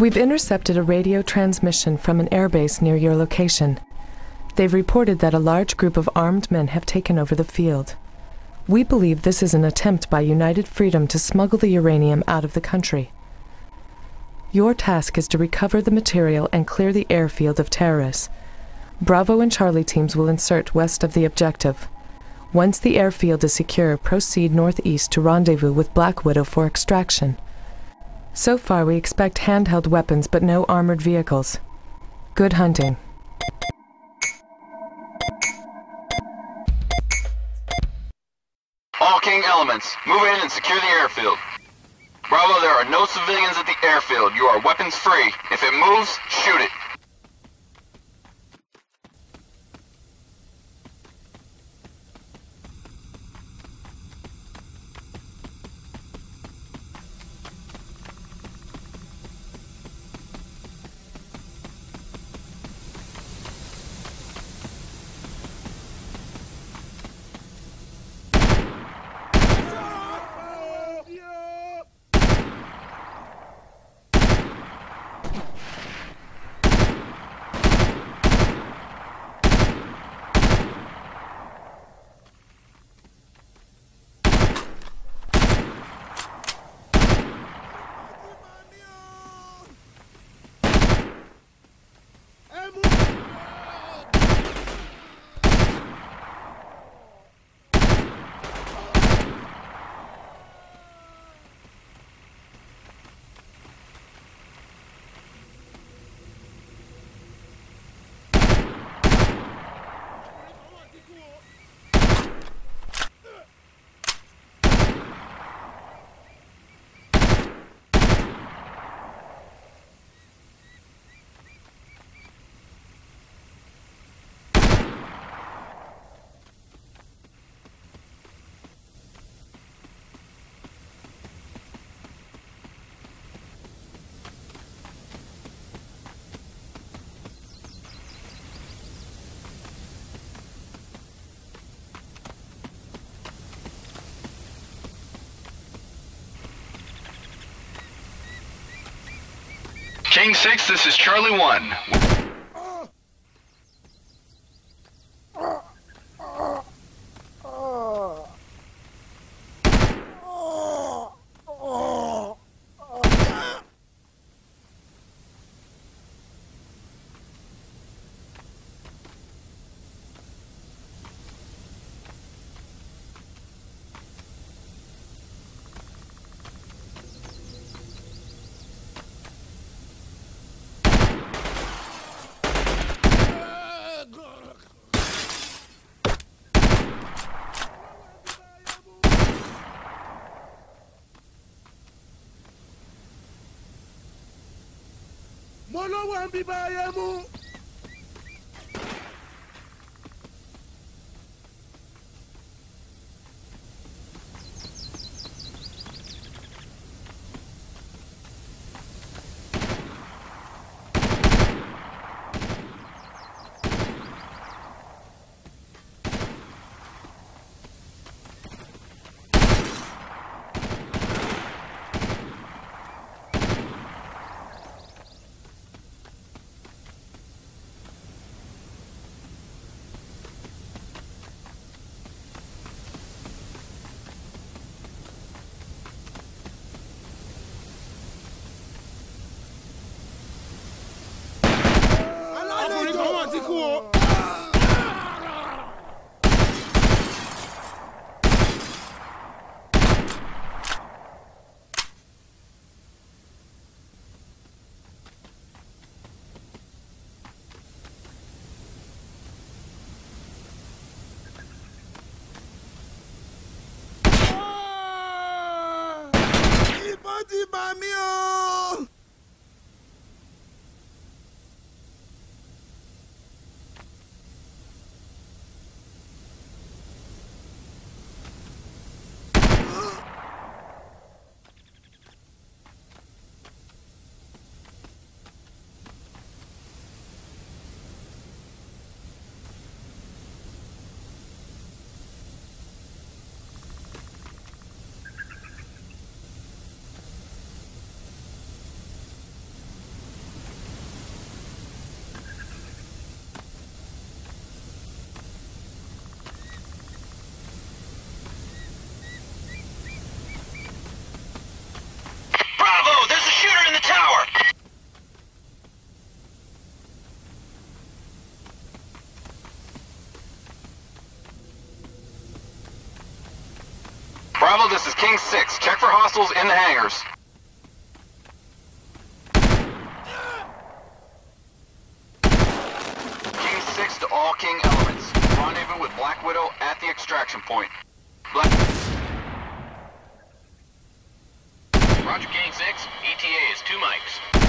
We've intercepted a radio transmission from an airbase near your location. They've reported that a large group of armed men have taken over the field. We believe this is an attempt by United Freedom to smuggle the uranium out of the country. Your task is to recover the material and clear the airfield of terrorists. Bravo and Charlie teams will insert west of the objective. Once the airfield is secure, proceed northeast to rendezvous with Black Widow for extraction. So far, we expect handheld weapons but no armored vehicles. Good hunting. All King elements, move in and secure the airfield. Bravo, there are no civilians at the airfield. You are weapons free. If it moves, shoot it. King 6, this is Charlie 1. mo lọ́wọ́ ń bíbá ayé mú. Madiba. Bravo, this is King 6. Check for hostiles in the hangars. King 6 to all King elements. Rendezvous with Black Widow at the extraction point. Black... Roger, King 6. ETA is two mics.